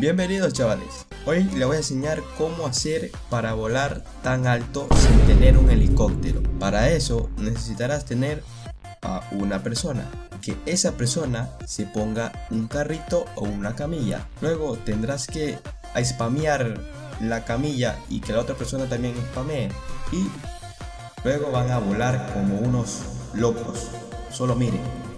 Bienvenidos chavales, hoy les voy a enseñar cómo hacer para volar tan alto sin tener un helicóptero. Para eso necesitarás tener a una persona, que esa persona se ponga un carrito o una camilla. Luego tendrás que spamear la camilla y que la otra persona también spamee y luego van a volar como unos locos. Solo miren.